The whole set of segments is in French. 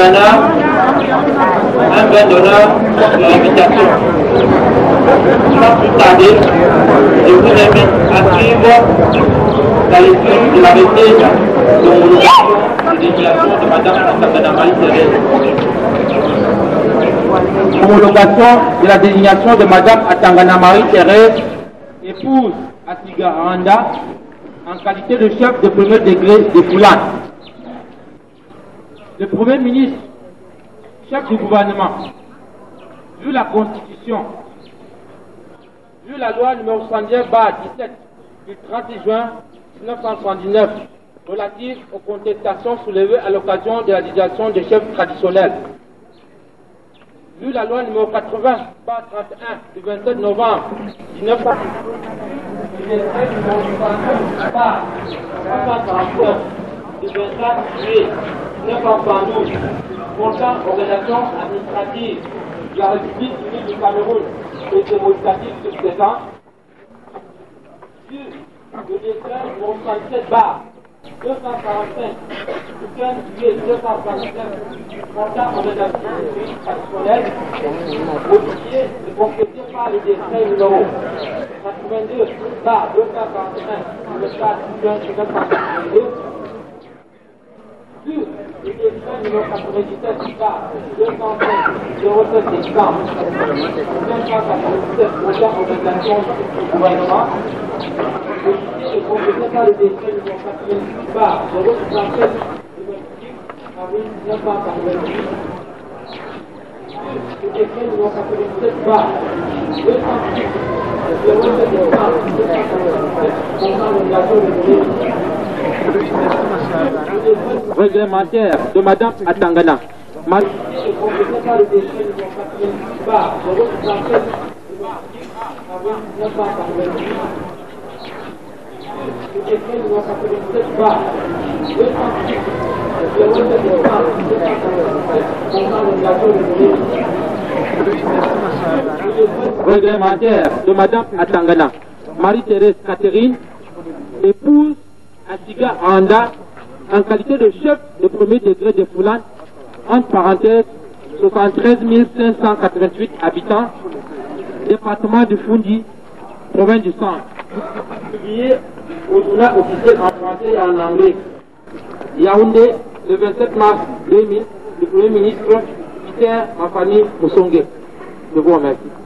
un bain d'honneur pour l'invitation. Sans plus tarder, je vous invite à suivre la lecture de l'arrêté de homologation de désignation de Madame Sakana Marie-Thérèse. Homologation de la désignation de Madame Atangana Marie-Thérèse, épouse Atiga Randa, en qualité de chef de premier degré de Foulane. Le Premier ministre, chef du gouvernement, vu la Constitution, vu la loi numéro 71 17 du 30 juin 1979 relative aux contestations soulevées à l'occasion de la désignation des chefs traditionnels, vu la loi numéro 80 31 du 27 novembre 1949 du 24 juillet 1972 portant organisations administratives de la République du Cameroun et modificatifs successants sur le décret numéro 67 bar 245 du 15 juillet 1949 portant organisation juridique traditionnelle modifié et complété par le décret numéro 82 bar 241 du 4 juin 1952 sur le décret numéro 97 par 205 07 décembre 1997 portant organisation du gouvernement le décret numéro 98 par 067 du 26 avril 1988 le décret numéro 97 par 206 07 décembre 1997 portant l'obligation de réglementaire de Madame Atangana. Réglementaire de Madame Atangana. Marie-Thérèse Catherine, épouse Atiga Anda, en qualité de chef de premier degré de Foulan, entre parenthèses, 73 588 habitants, département du Fundi, province du Centre. Publié au journal officiel en français et en anglais. Yaoundé, le 27 mars 2000, le Premier ministre Peter Mafani Moussongue. Je vous remercie.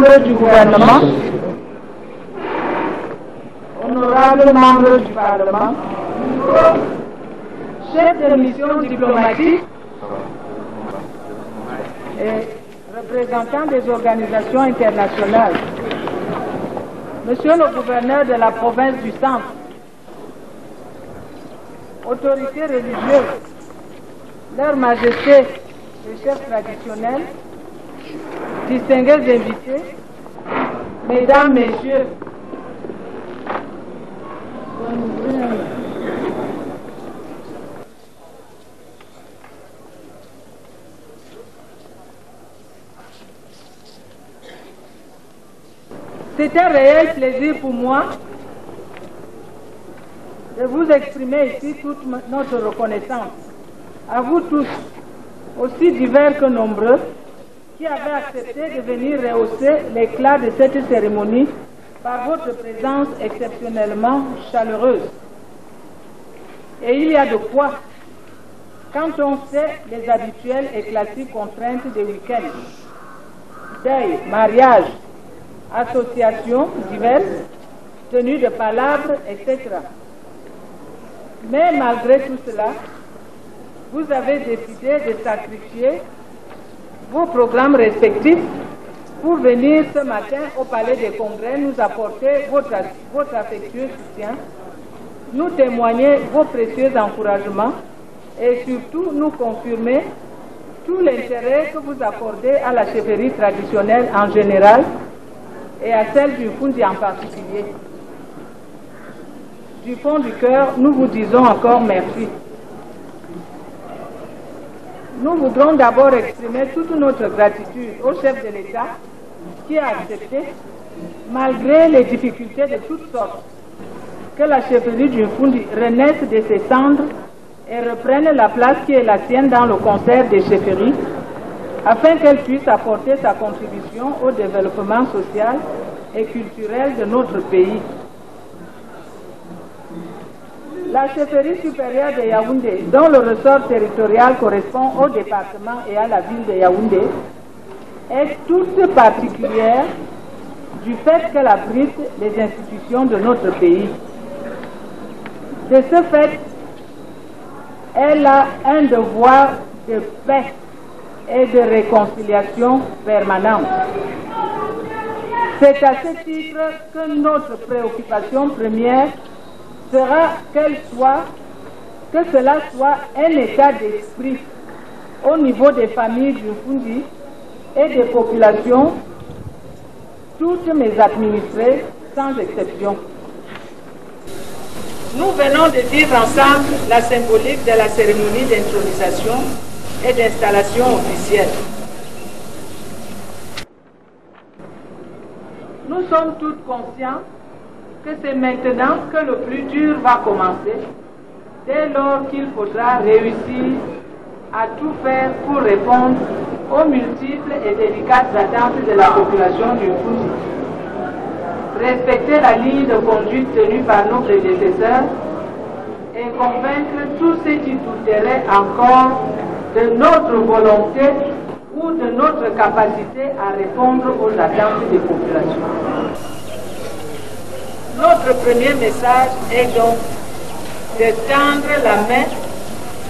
Du gouvernement, honorables membres du Parlement, chefs de mission diplomatique et représentants des organisations internationales, Monsieur le gouverneur de la province du Centre, autorités religieuses, Leur Majesté, les chefs traditionnels, distingués invités, Mesdames, Messieurs, C'est un réel plaisir pour moi de vous exprimer ici toute notre reconnaissance. À vous tous, aussi divers que nombreux, qui avez accepté de venir rehausser l'éclat de cette cérémonie par votre présence exceptionnellement chaleureuse. Et il y a de quoi quand on sait les habituelles et classiques contraintes des week-ends. Deuil, mariage, associations diverses, tenues de palabres, etc. Mais malgré tout cela, vous avez décidé de sacrifier vos programmes respectifs pour venir ce matin au Palais des Congrès nous apporter votre, votre affectueux soutien, nous témoigner vos précieux encouragements et surtout nous confirmer tout l'intérêt que vous accordez à la chefferie traditionnelle en général et à celle du Fundi en particulier. Du fond du cœur, nous vous disons encore merci. Nous voudrons d'abord exprimer toute notre gratitude au chef de l'État qui a accepté, malgré les difficultés de toutes sortes, que la chefferie du Fundi renaisse de ses cendres et reprenne la place qui est la sienne dans le concert des chefferies, afin qu'elle puisse apporter sa contribution au développement social et culturel de notre pays. La chefferie supérieure de Yaoundé, dont le ressort territorial correspond au département et à la ville de Yaoundé, est toute particulière du fait qu'elle abrite les institutions de notre pays. De ce fait, elle a un devoir de paix et de réconciliation permanente. C'est à ce titre que notre préoccupation première sera qu'elle soit, que cela soit un état d'esprit au niveau des familles du Fundi et des populations, toutes mes administrées sans exception. Nous venons de vivre ensemble la symbolique de la cérémonie d'intronisation et d'installation officielle. Nous sommes toutes conscients que c'est maintenant que le plus dur va commencer, dès lors qu'il faudra réussir à tout faire pour répondre aux multiples et délicates attentes de la population du Fouti. Respecter la ligne de conduite tenue par nos prédécesseurs et convaincre tous ceux qui douteraient encore de notre volonté ou de notre capacité à répondre aux attentes des populations. Notre premier message est donc de tendre la main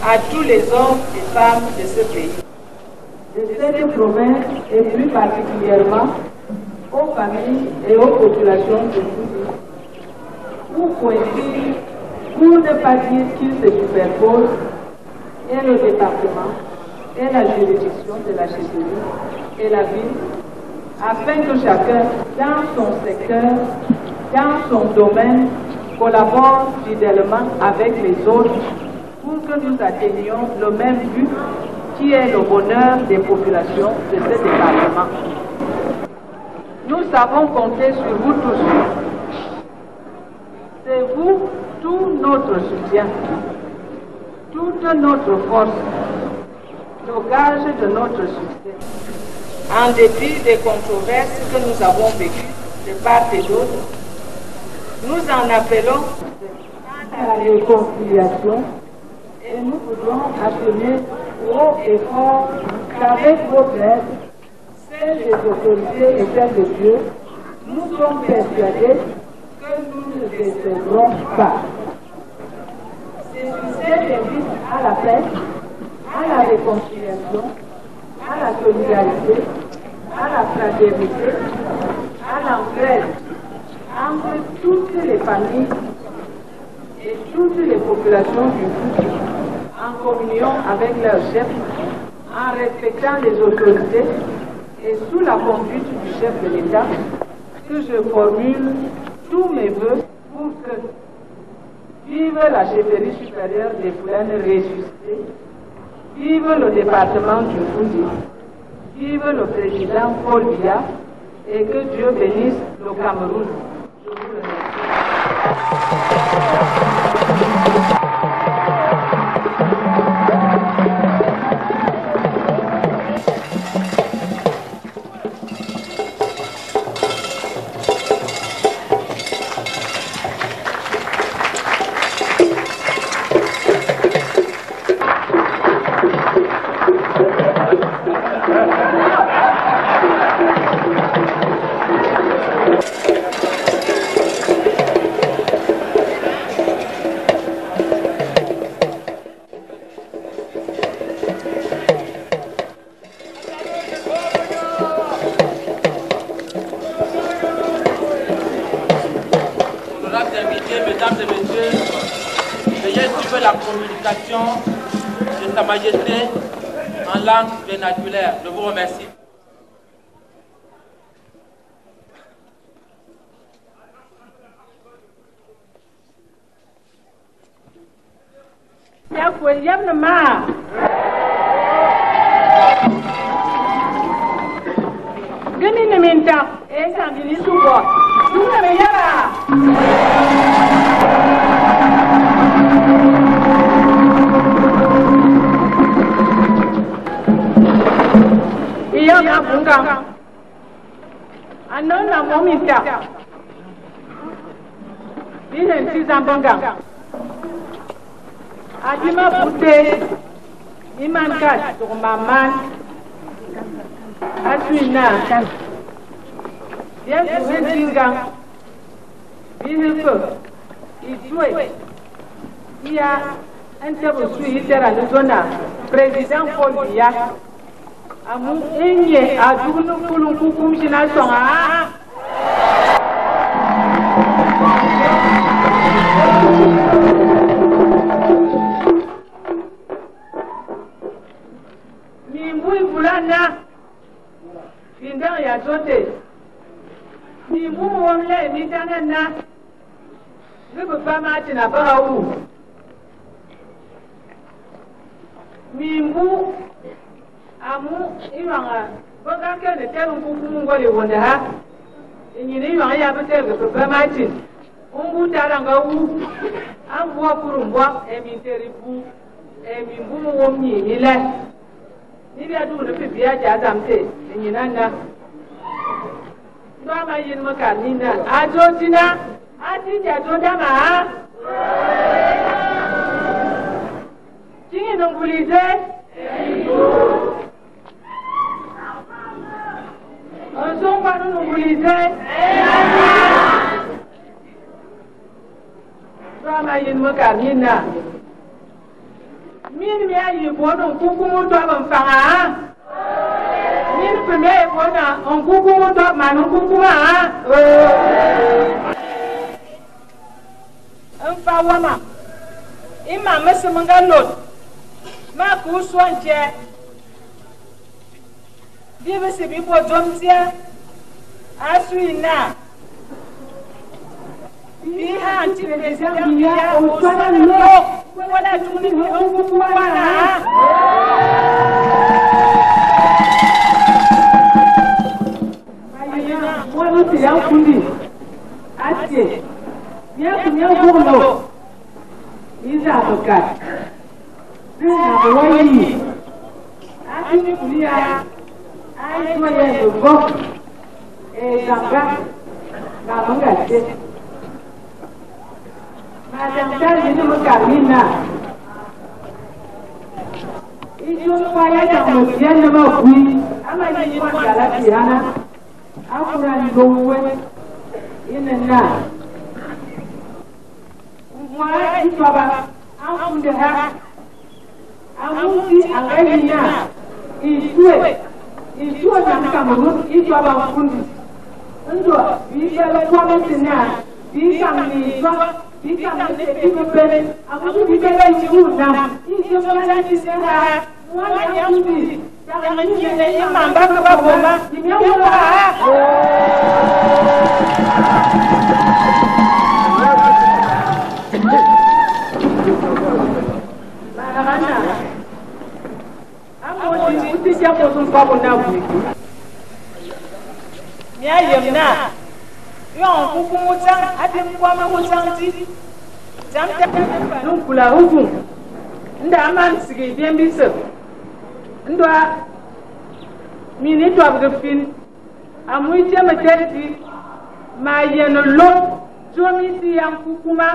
à tous les hommes et femmes de ce pays, de cette province et plus particulièrement aux familles et aux populations de tout pour coïncider, pour ne pas dire qu'ils se superposent, et le département, et la juridiction de la chefferie, et la ville, afin que chacun, dans son secteur, dans son domaine, collabore fidèlement avec les autres pour que nous atteignions le même but qui est le bonheur des populations de ce département. Nous savons compter sur vous tous. C'est vous tout notre soutien, toute notre force, le gage de notre succès. En dépit des controverses que nous avons vécues de part et d'autre, nous en appelons à la réconciliation et nous voudrons affirmer haut et fort qu'avec votre aide, celles des autorités et celles de Dieu, nous sommes persuadés que nous ne décevrons pas. Ces succès invitent à la paix, à la réconciliation, à la solidarité, à la fraternité, à l'entraide entre toutes les familles et toutes les populations du monde en communion avec leurs chefs, en respectant les autorités et sous la conduite du chef de l'État, que je formule tous mes voeux pour que vive la chefferie supérieure des Foulaines ressuscitée, vive le département du Foundi, vive le président Paul et que Dieu bénisse le Cameroun. De Sa Majesté en langue vernaculaire. Je vous remercie. Sizambongam. Adima Bute, Iman Kat, Maman, Atuina, Bien Souven Singam, Binefe, Itue, Ia, Antabo Sui Itera Nuzona, Président Paul Biya, Amu Enye, Adounou Kouloukou Koumchina Songa, lɛ ni daŋa na. Ni bi ba maa ti na baŋa wu. Miimbu amu iwaŋa bɛ ka kɛ ni tɛbi kukumu gɔli wundi ha. Nyini iwaŋa ya bi tɛbi bi ba maa ti. Nbu tara nga wu. An buwa kuru mbɔ ɛmi e teri bu. E ɛmi bu mu wɔm nyiimi lɛ ni bi a duuni fi biya jaa zamte ni nyina na. Baba yin makalina, ajotina, atija to jama'a. Kinyi nungulite? Ọ̀sùn panu nungulite? Baba yin makalina. Min mi ayi bonu kukumu to ban fanga. ona onkuku to manunkuku ma nfa wama ima mesim nga lot ma ka usuo nche bibisi bi asu ina bi ha anti ya o so na no wala tuni onkuku te yankuli ate nyanku nyankuno izabukat nabuwayi atinikulia aitoye lugo ezanga ngamungate madamtazinumukamina ijo kwaya kamutiyanama kwi amayikwangalati hana akwụra ndị owuwe ine na nwere ịtọba akwụnde ha. Akwụsị agaghị ya. Isue isue na nkamụrụ ịtọba nkwụndị ndụ. Ibele kwamịtị na bikam na ịtọ bikam na ebibebe akwụsị bibebe iwu na ihe mmadụ ndị ha. Nwa na ya ndị mamba kaba boma yuka miayem na yɔn kuku mutan adi nkwama mutan ti jam tɛ tɛ nunkula hukun nda man sigi den bi sɛbi ndwa. Mi ni dɔb di. A mui jɛme tɛlti maa yɛni lom zo mi yan kukuma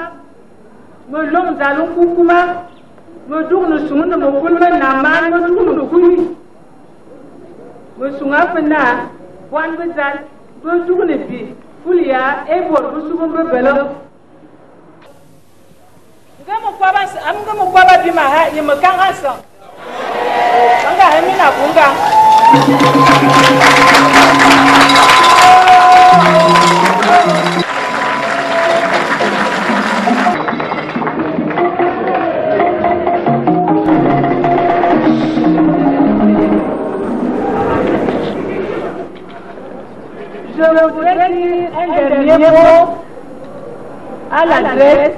mo lom zalin kukuma mo dugni suŋni mo kulmi na mo dugni huri mo suŋa fina bɔn bi zal bi dugni bi fuliya e bɔr bi sugum bi bɛlɛ nga mo kpaba bi ma ha yi mo kan sɔŋ Je voudrais dire un dernier mot à l'adresse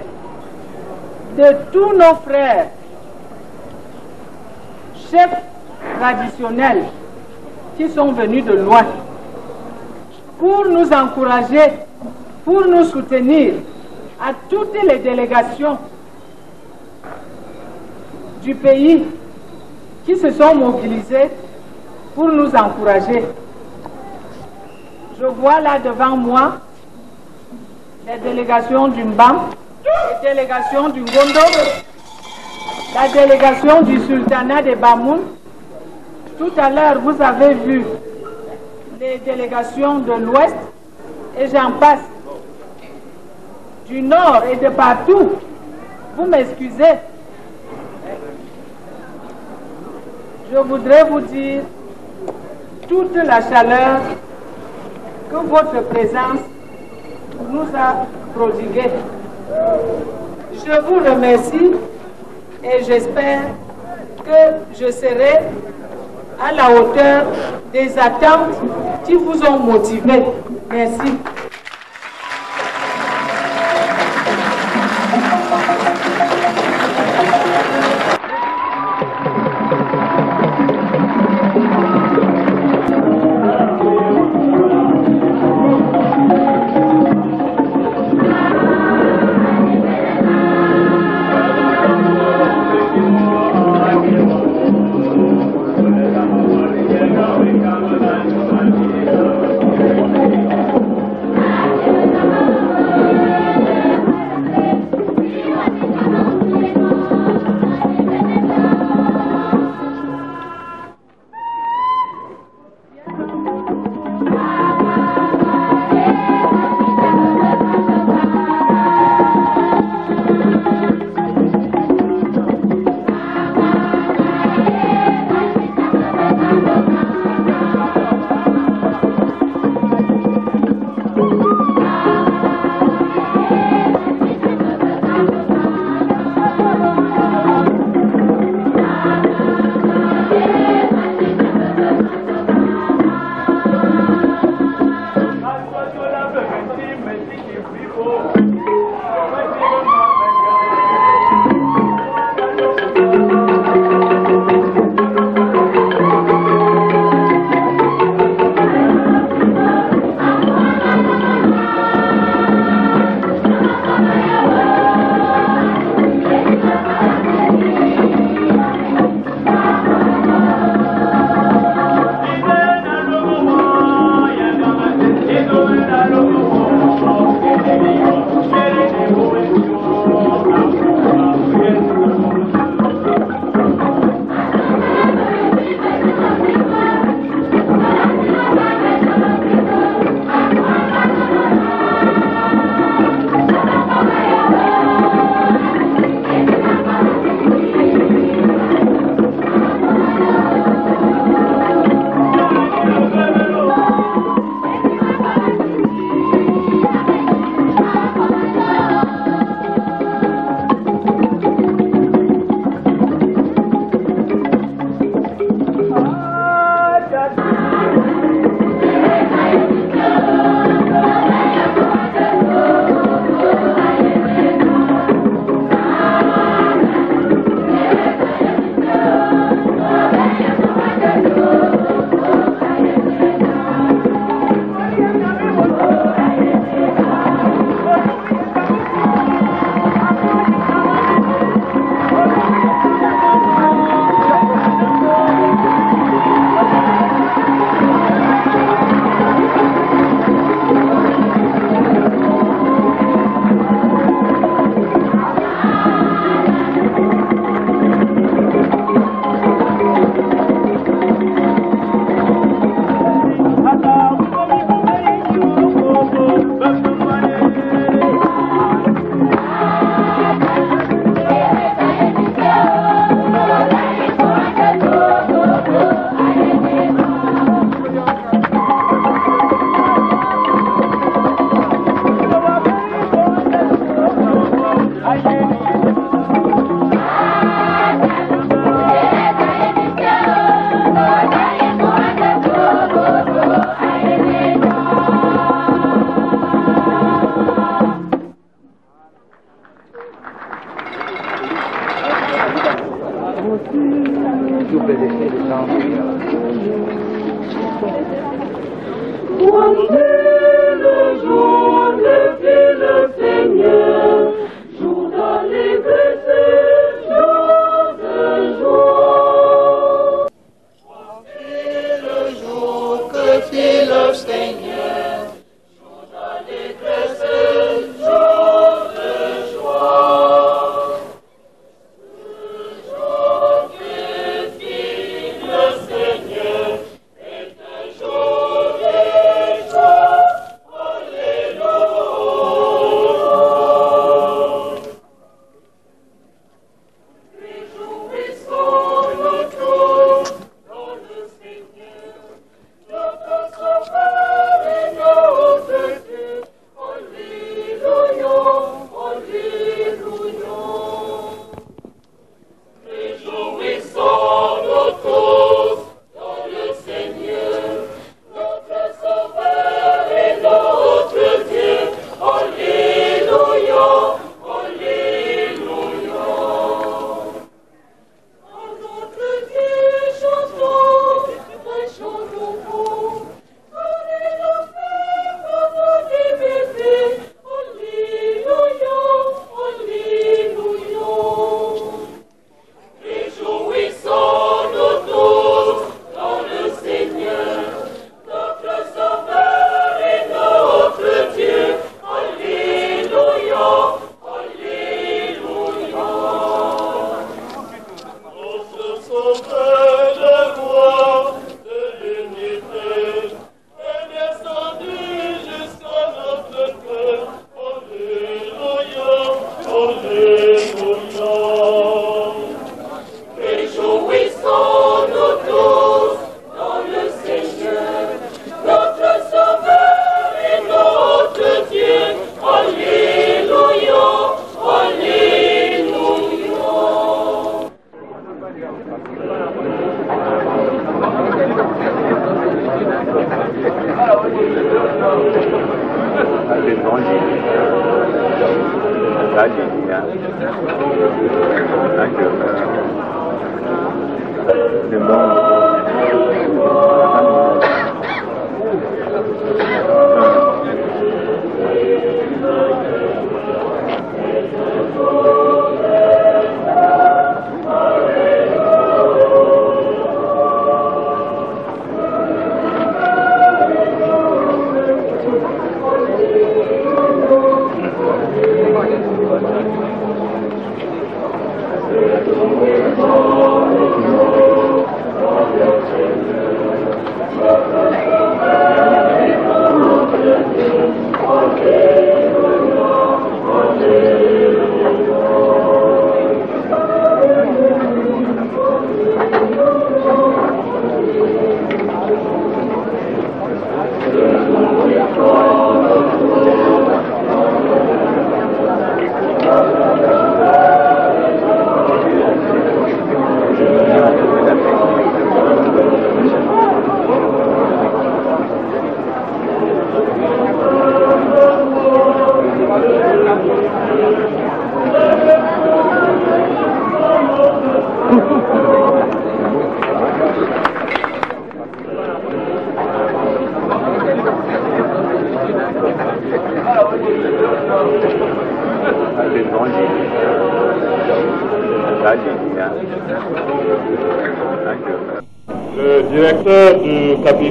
de tous nos frères, chefs traditionnels qui sont venus de loin pour nous encourager, pour nous soutenir à toutes les délégations du pays qui se sont mobilisées pour nous encourager. Je vois là devant moi les délégations du Mbam, les délégations du Ngondo, la délégation du sultanat de Bamoun. Tout à l'heure, vous avez vu les délégations de l'Ouest et j'en passe. Du Nord et de partout. Vous m'excusez. Je voudrais vous dire toute la chaleur que votre présence nous a prodiguée. Je vous remercie et j'espère que je serai à la hauteur des attentes qui vous ont motivé. Merci.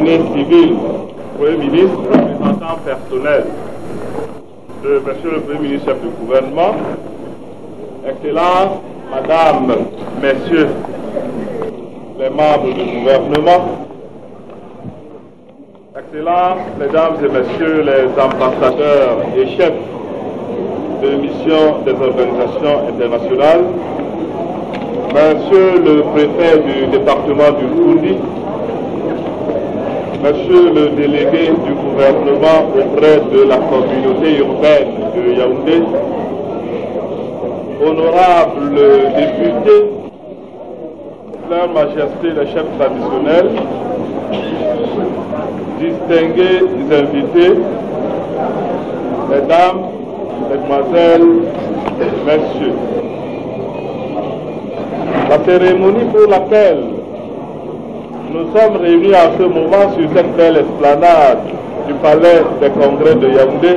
Sécurité civile, Premier ministre, représentant personnel de M. le Premier ministre, chef du gouvernement, Excellences, Madame, Messieurs les membres du gouvernement, Excellences, Mesdames et Messieurs les ambassadeurs et chefs de mission des organisations internationales, Monsieur le préfet du département du Koundi, Monsieur le délégué du gouvernement auprès de la communauté urbaine de Yaoundé, honorable député, leur majesté le chef traditionnel, distingués invités, mesdames, mesdemoiselles, messieurs. La cérémonie pour l'appel. Nous sommes réunis à ce moment sur cette belle esplanade du palais des congrès de Yaoundé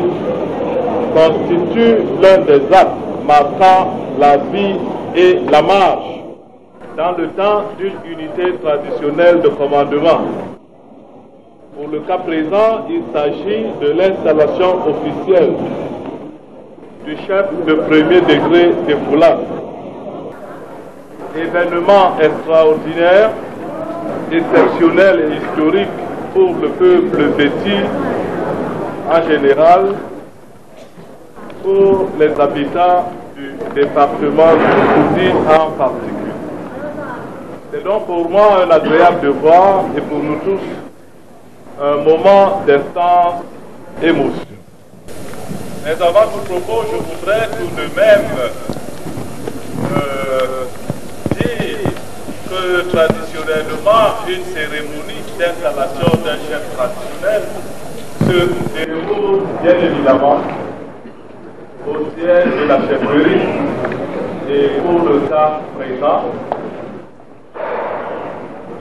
constitue l'un des actes marquant la vie et la marche dans le temps d'une unité traditionnelle de commandement. Pour le cas présent, il s'agit de l'installation officielle du chef de premier degré des Foulas. Événement extraordinaire exceptionnel et historique pour le peuple petit en général, pour les habitants du département du Soudy en particulier. C'est donc pour moi un agréable devoir et pour nous tous un moment d'instance émotion. Mais avant tout propos, je voudrais tout de même euh, dire traditionnellement, une cérémonie d'installation d'un chef traditionnel se déroule bien évidemment au siège de la chefferie et pour le cas présent,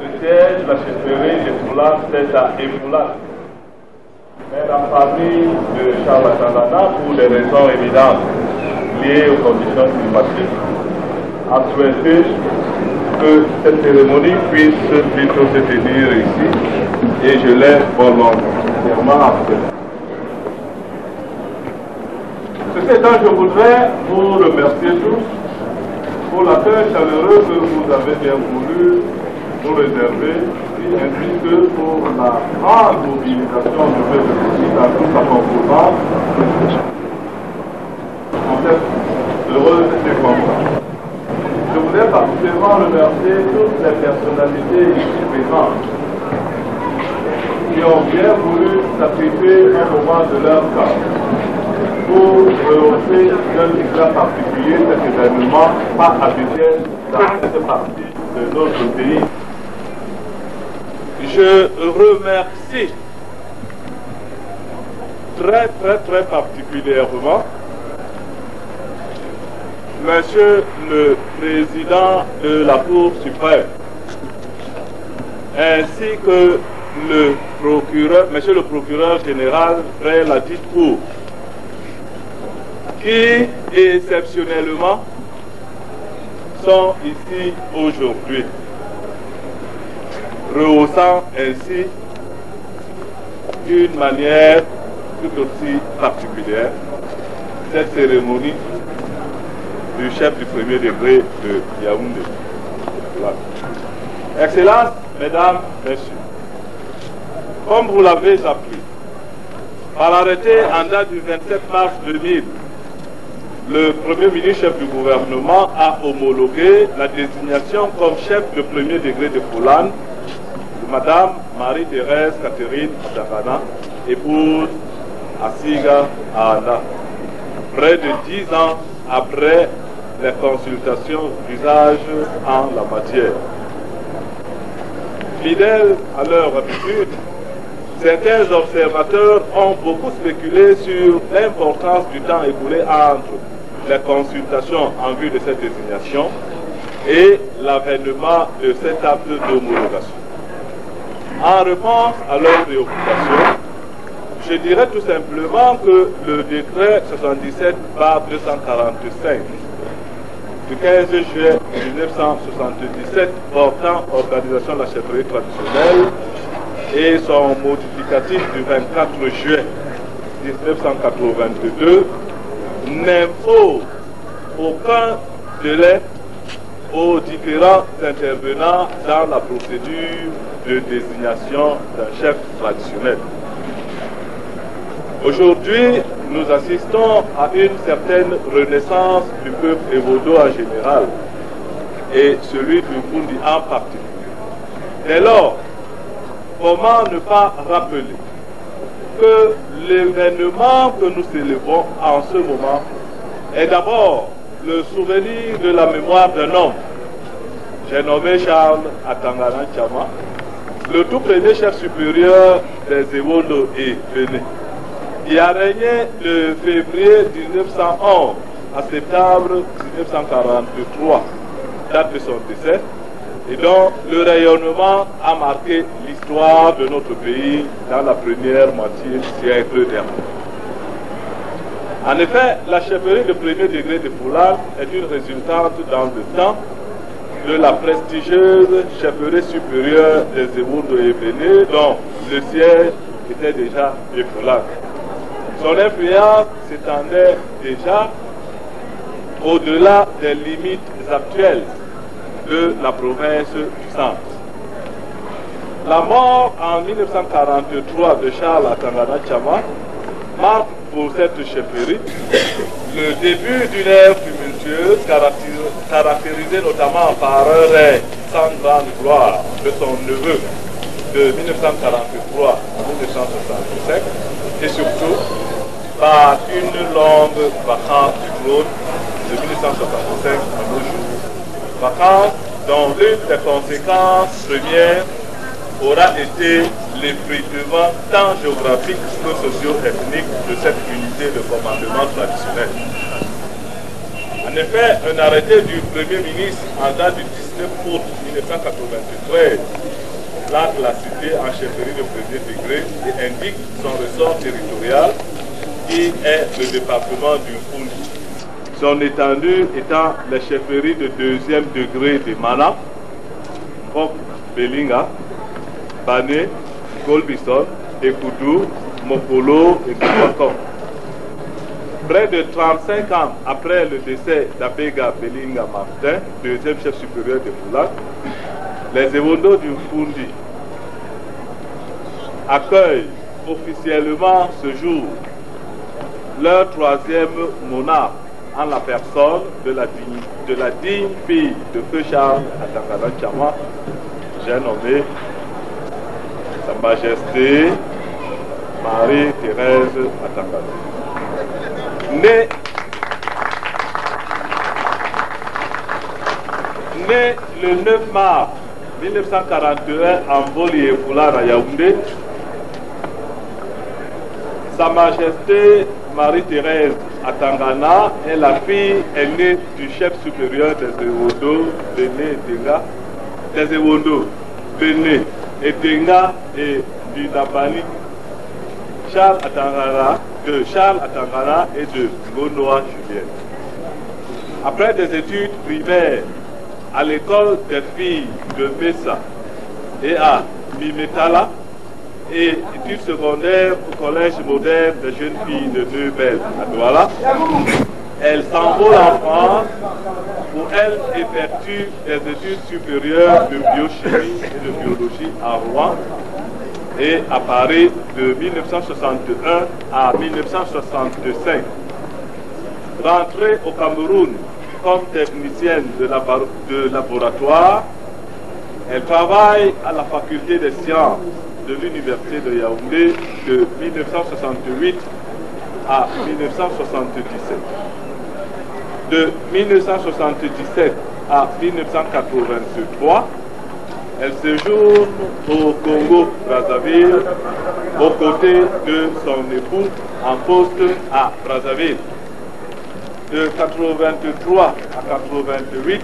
le siège de la chefferie de Foulan, c'est à Efoulan. Mais la famille de Charles pour des raisons évidentes liées aux conditions climatiques, a souhaité que cette cérémonie puisse plutôt se tenir ici et je l'ai volontairement accepté. Ceci étant, je voudrais vous remercier tous pour l'accueil chaleureux que vous avez bien voulu nous réserver ainsi que pour la grande mobilisation peuple ici dans toute sa composante en cette heureuse circonstance. Voudrais particulièrement remercier toutes les personnalités ici présentes qui ont bien voulu sacrifier un moment de leur temps pour rehausser d'un éclat particulier cet événement pas habituel dans cette partie de notre pays. Je remercie très très très particulièrement Monsieur le Président de la Cour suprême, ainsi que le procureur, Monsieur le procureur général près la dite Cour, qui exceptionnellement sont ici aujourd'hui, rehaussant ainsi d'une manière tout aussi particulière cette cérémonie du chef du premier degré de Yaoundé. Excellences, Mesdames, Messieurs, comme vous l'avez appris, par arrêté en date du 27 mars 2000, le Premier ministre chef du gouvernement a homologué la désignation comme chef de premier degré de Poulan de Madame Marie-Thérèse Catherine Dagana, épouse Asiga Aana, près de dix ans après les consultations d'usage en la matière. Fidèles à leur habitude, certains observateurs ont beaucoup spéculé sur l'importance du temps écoulé entre les consultations en vue de cette désignation et l'avènement de cet acte d'homologation. En réponse à leurs préoccupations, je dirais tout simplement que le décret 77 par 245 du 15 juillet 1977 portant organisation de la chefferie traditionnelle et son modificatif du 24 juillet 1982 n'impose aucun délai aux différents intervenants dans la procédure de désignation d'un chef traditionnel. Aujourd'hui, nous assistons à une certaine renaissance du peuple évodo en général et celui du Burundi en particulier. Dès lors, comment ne pas rappeler que l'événement que nous célébrons en ce moment est d'abord le souvenir de la mémoire d'un homme. J'ai nommé Charles Atangana Chama, le tout premier chef supérieur des Ewodo et Bénin. Il a régné de février 1911 à septembre 1943, date de son décès, et dont le rayonnement a marqué l'histoire de notre pays dans la première moitié du siècle dernier. En effet, la chefferie de premier degré de Foulard est une résultante dans le temps de la prestigieuse chefferie supérieure des Zébourg de Béné, dont le siège était déjà de. Son influence s'étendait déjà au-delà des limites actuelles de la province du centre. La mort en 1943 de Charles Atangana Chama marque pour cette chefferie le début d'une ère tumultueuse caractérisée notamment par un règne sans grande gloire de son neveu de 1943 à 1965 et surtout par une longue vacance du trône de 1965 à nos jours. Vacance dont l'une des conséquences premières aura été l'effritement tant géographique que socio-ethnique de cette unité de commandement traditionnel. En effet, un arrêté du Premier ministre en date du 19 août 1993 place la cité en chefferie de premier degré et indique son ressort territorial qui est le département du Fundi. Son étendue étant la chefferie de deuxième degré de Mana, Bok Belinga, Bané, Golbison, Ekoudou, Mopolo et Kouakon. Près de 35 ans après le décès d'Abega Belinga Martin, deuxième chef supérieur de Foulak, les Ewondo du Fundi accueillent officiellement ce jour leur troisième monarque en la personne de la digne, fille de Feu Charles Atangana Chama, j'ai nommé Sa Majesté Marie-Thérèse Atangana. Née Né le 9 mars 1941 en Boli et Yaoundé, Sa Majesté Marie-Thérèse Atangana est la fille aînée du chef supérieur des Ewondo, Béné et Tenga, des Ewondo, Béné et Tenga et du Nabani, Charles Atangana, de Charles Atangana et de Gonoa Julien. Après des études primaires à l'école des filles de Messa et à Mimetala et études secondaires au collège moderne des jeunes filles de Neubel à Douala. Elle s'envole en France où elle effectue des études supérieures de biochimie et de biologie à Rouen et à Paris de 1961 à 1965. Rentrée au Cameroun comme technicienne de, de laboratoire, elle travaille à la faculté des sciences de l'université de Yaoundé de 1968 à 1977. De 1977 à 1983, elle séjourne au Congo-Brazzaville aux côtés de son époux en poste à Brazzaville. De 83 à 88,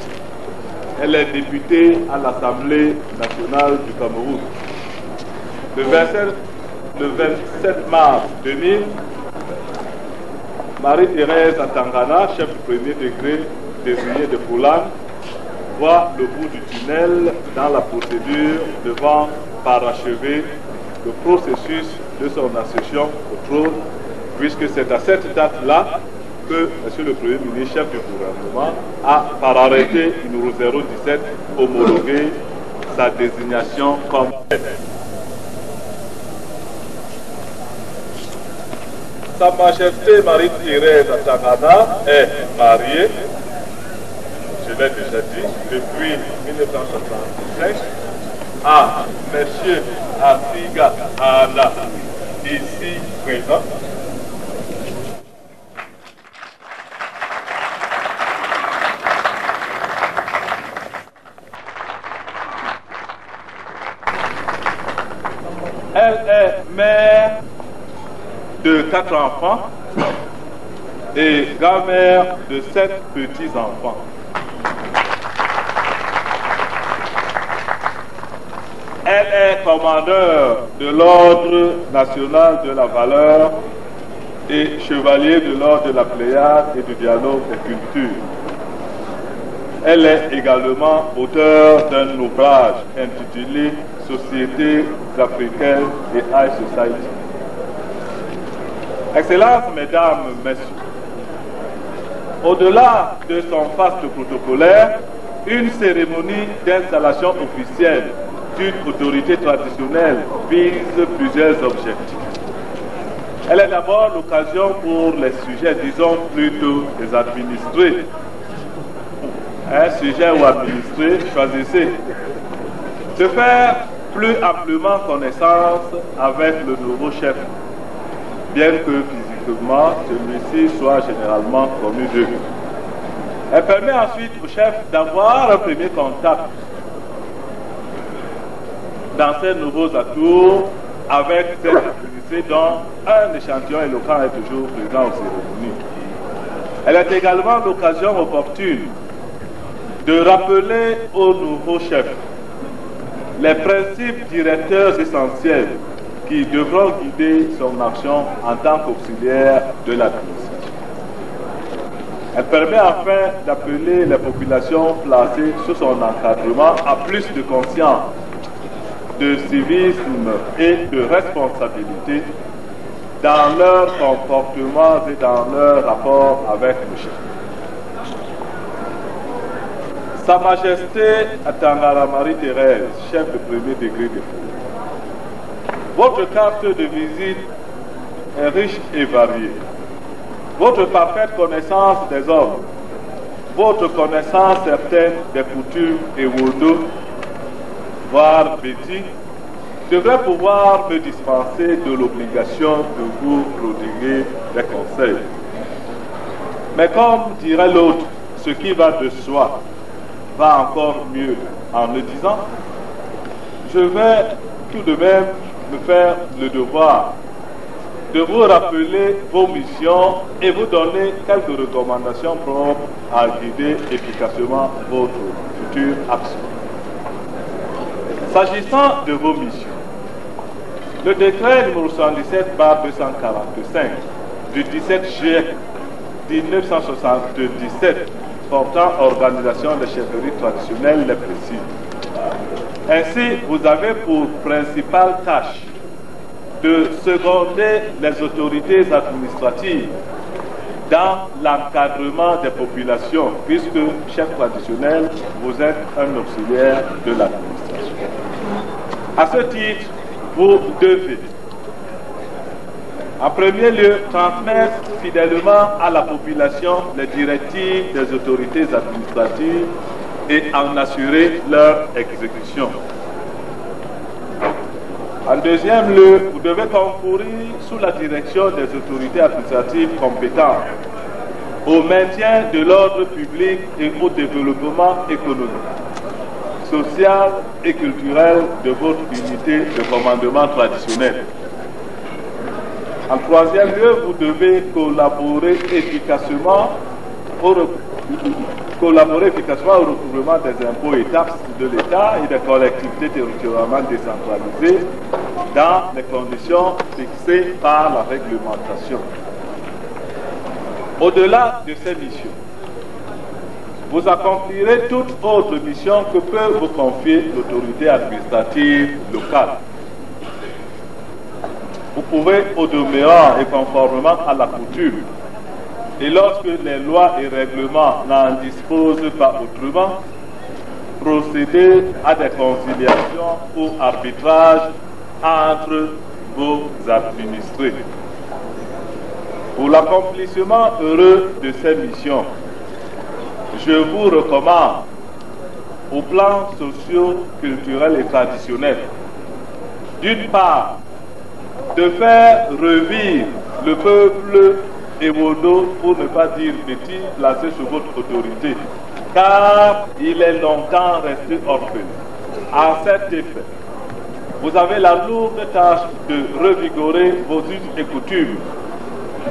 elle est députée à l'Assemblée nationale du Cameroun. Le 27, le 27 mars 2000, Marie-Thérèse Atangana, chef du premier degré désigné de Poulan, voit le bout du tunnel dans la procédure devant parachever le processus de son accession au trône, puisque c'est à cette date-là que M. le Premier ministre, chef du gouvernement, a, par arrêté numéro 017, homologué sa désignation comme Sa Majesté Marie-Thérèse Atangana est mariée, je l'ai déjà dit, depuis 1965 à M. Asiga Ana, ici présent. Elle est mère de quatre enfants et grand-mère de sept petits-enfants. Elle est commandeur de l'Ordre national de la valeur et chevalier de l'Ordre de la Pléiade et du dialogue des cultures. Elle est également auteur d'un ouvrage intitulé Société africaine et High Society. Excellences, Mesdames, Messieurs, au-delà de son faste protocolaire, une cérémonie d'installation officielle d'une autorité traditionnelle vise plusieurs objectifs. Elle est d'abord l'occasion pour les sujets, disons plutôt les administrés. Un sujet ou administré, choisissez. De faire plus amplement connaissance avec le nouveau chef, bien que physiquement celui-ci soit généralement connu d'eux. Elle permet ensuite au chef d'avoir un premier contact dans ces nouveaux atours avec cette administrés dont un échantillon éloquent est toujours présent aux cérémonies. Elle est également l'occasion opportune de rappeler au nouveau chef les principes directeurs essentiels qui devront guider son action en tant qu'auxiliaire de l'administration. Elle permet enfin d'appeler les populations placées sous son encadrement à plus de conscience, de civisme et de responsabilité dans leur comportement et dans leur rapport avec le chef. Sa Majesté Atangara Marie-Thérèse, chef de premier degré de Votre carte de visite est riche et variée. Votre parfaite connaissance des hommes, votre connaissance certaine des coutumes et wodo, voire bêtis, devrait pouvoir me dispenser de l'obligation de vous prodiguer des conseils. Mais comme dirait l'autre, ce qui va de soi va encore mieux en le disant, je vais tout de même me faire le devoir de vous rappeler vos missions et vous donner quelques recommandations propres à guider efficacement votre future action. S'agissant de vos missions, le décret numéro 77 245 du 17 juillet 1977 portant organisation des chefferies traditionnelles les précise. Ainsi, vous avez pour principale tâche de seconder les autorités administratives dans l'encadrement des populations, puisque chef traditionnel, vous êtes un auxiliaire de l'administration. À ce titre, vous devez, en premier lieu, transmettre fidèlement à la population les directives des autorités administratives et en assurer leur exécution. En deuxième lieu, vous devez concourir sous la direction des autorités administratives compétentes au maintien de l'ordre public et au développement économique, social et culturel de votre unité de commandement traditionnel. En troisième lieu, vous devez collaborer efficacement au, collaborer efficacement au recouvrement des impôts et taxes de l'État et des collectivités territorialement décentralisées dans les conditions fixées par la réglementation. Au-delà de ces missions, vous accomplirez toute autre mission que peut vous confier l'autorité administrative locale. Vous pouvez, au demeurant et conformément à la coutume, et lorsque les lois et règlements n'en disposent pas autrement, procéder à des conciliations ou arbitrages entre vos administrés. Pour l'accomplissement heureux de ces missions, je vous recommande, au plan socio, culturel et traditionnel, d'une part, de faire revivre le peuple Ewodo, pour ne pas dire petit, placé sous votre autorité, car il est longtemps resté orphelin. À cet effet, vous avez la lourde tâche de revigorer vos us et coutumes,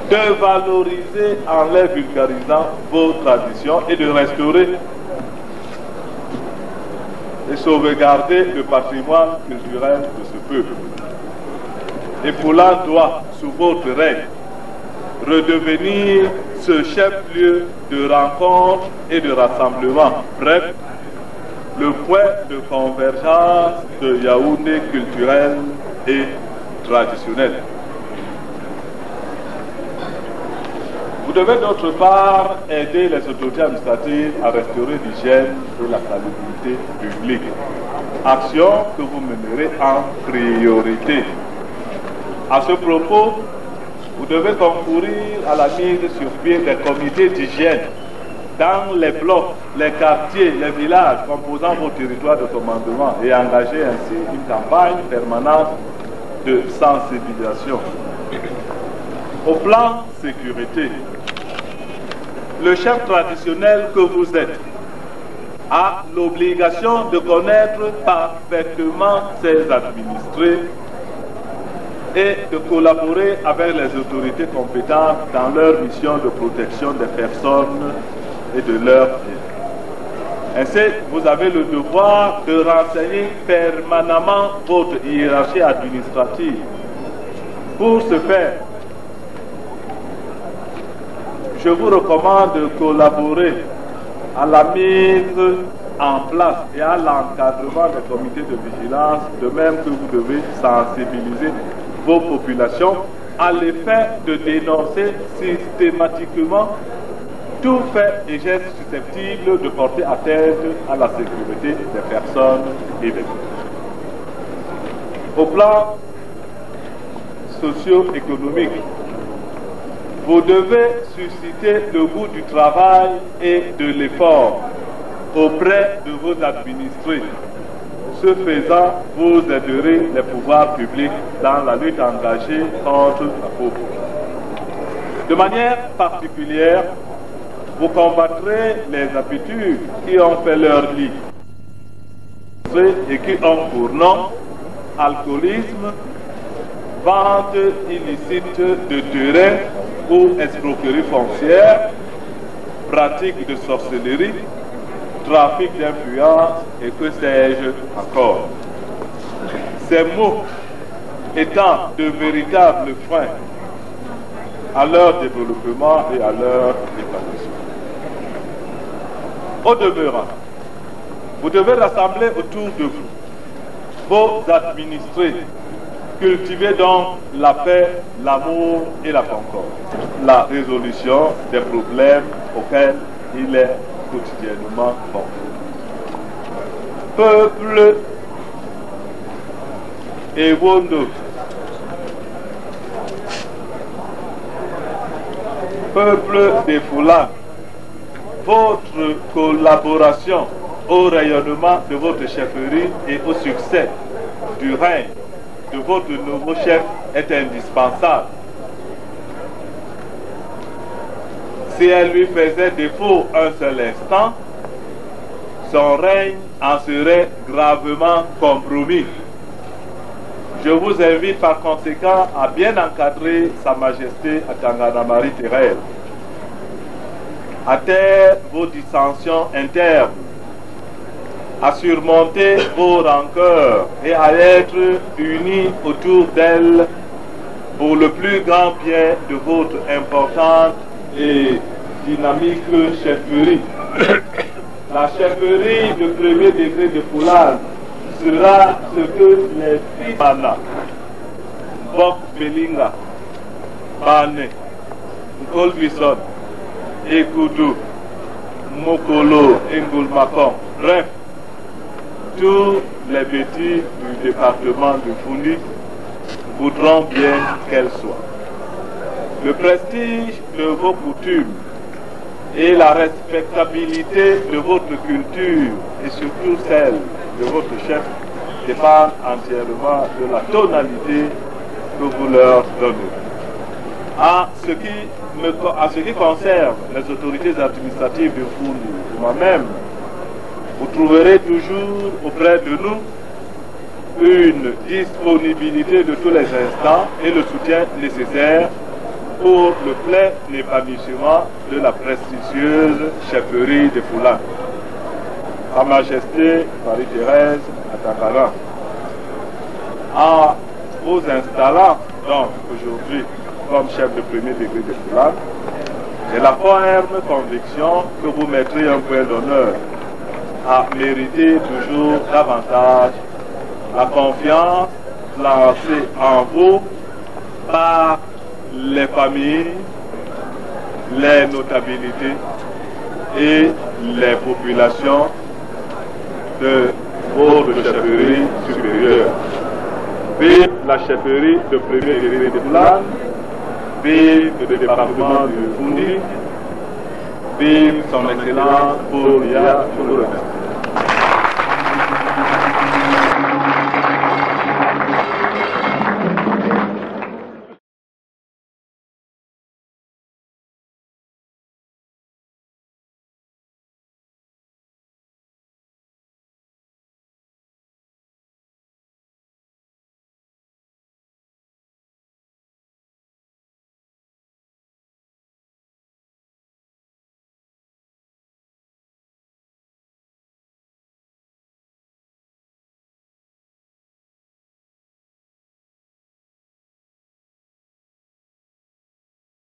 de valoriser en les vulgarisant vos traditions et de restaurer et sauvegarder le patrimoine culturel de ce peuple. Et Foulard doit, sous votre règne, redevenir ce chef-lieu de rencontre et de rassemblement. Bref, le point de convergence de Yaoundé culturel et traditionnel. Vous devez d'autre part aider les autorités administratives à restaurer l'hygiène et la salubrité publique. Action que vous mènerez en priorité. À ce propos, vous devez concourir à la mise sur pied des comités d'hygiène dans les blocs, les quartiers, les villages composant vos territoires de commandement et engager ainsi une campagne permanente de sensibilisation. Au plan sécurité, le chef traditionnel que vous êtes a l'obligation de connaître parfaitement ses administrés et de collaborer avec les autorités compétentes dans leur mission de protection des personnes et de leurs biens. Ainsi, vous avez le devoir de renseigner permanemment votre hiérarchie administrative. Pour ce faire, je vous recommande de collaborer à la mise en place et à l'encadrement des comités de vigilance, de même que vous devez sensibiliser vos populations à l'effet de dénoncer systématiquement tout fait et geste susceptible de porter atteinte à la sécurité des personnes et des biens. Au plan socio-économique, vous devez susciter le goût du travail et de l'effort auprès de vos administrés. Ce faisant, vous aiderez les pouvoirs publics dans la lutte engagée contre la pauvreté. De manière particulière, vous combattrez les habitudes qui ont fait leur lit et qui ont pour nom alcoolisme, vente illicite de terrain ou escroquerie foncière, pratique de sorcellerie, trafic d'influence et que sais-je encore. Ces mots étant de véritables freins à leur développement et à leur épanouissement. Au demeurant, vous devez rassembler autour de vous vos administrés. Cultivez donc la paix, l'amour et la concorde. La résolution des problèmes auxquels il est quotidiennement confronté. Peuple et. Peuple des Foulans, votre collaboration au rayonnement de votre chefferie et au succès du règne de votre nouveau chef est indispensable. Si elle lui faisait défaut un seul instant, son règne en serait gravement compromis. Je vous invite par conséquent à bien encadrer Sa Majesté Atanganamari Terrell, à taire vos dissensions internes, à surmonter vos rancœurs et à être unis autour d'elle pour le plus grand bien de votre importante et dynamique chefferie. La chefferie de premier degré de Foulard sera ce que les Fimana, Bok Belinga, Bane, Ekudu, Mokolo, Ngulmakon, bref, tous les petits du département de Founi voudront bien qu'elle soit. Le prestige de vos coutumes et la respectabilité de votre culture et surtout celle de votre chef dépendent entièrement de la tonalité que vous leur donnez. En ce qui, me, ce qui concerne les autorités administratives de Founi, moi-même, vous trouverez toujours auprès de nous une disponibilité de tous les instants et le soutien nécessaire pour le plein épanouissement de la prestigieuse chefferie de Foulard. Sa Majesté Marie-Thérèse Atakara, en vous installant donc aujourd'hui comme chef de premier degré de Foulard, j'ai la ferme conviction que vous mettrez un point d'honneur à mériter toujours davantage la confiance placée en vous par les familles, les notabilités et les populations de votre chefferie supérieure. Vive la chefferie de premier degré de Plan, vive le département de Fundi, vive son excellence pour l'IA.